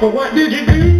But what did you do?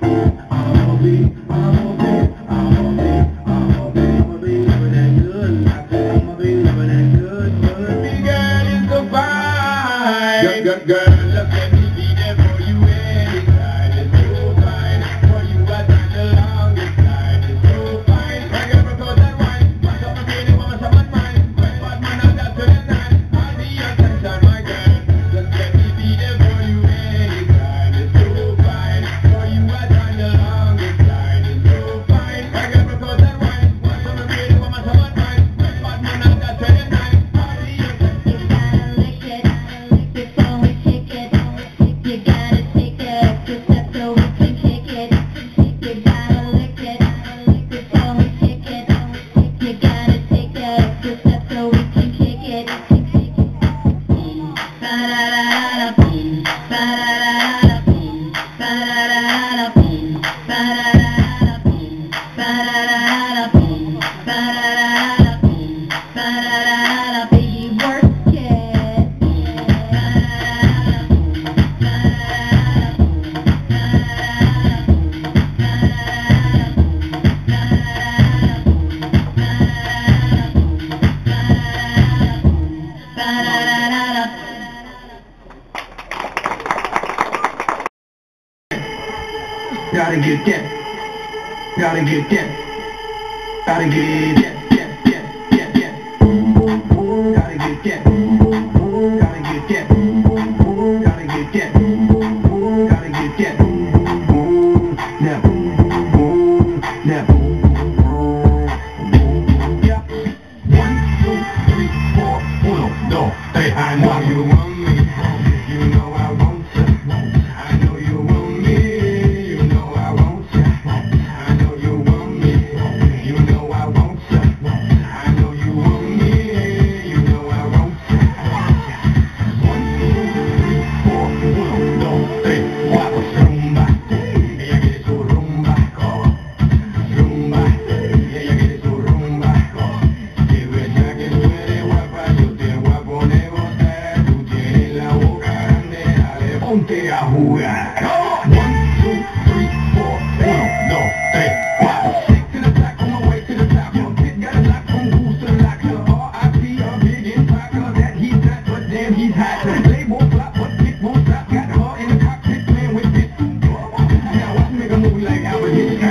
Gotta get that. Gotta get that. Gotta get that. how it is.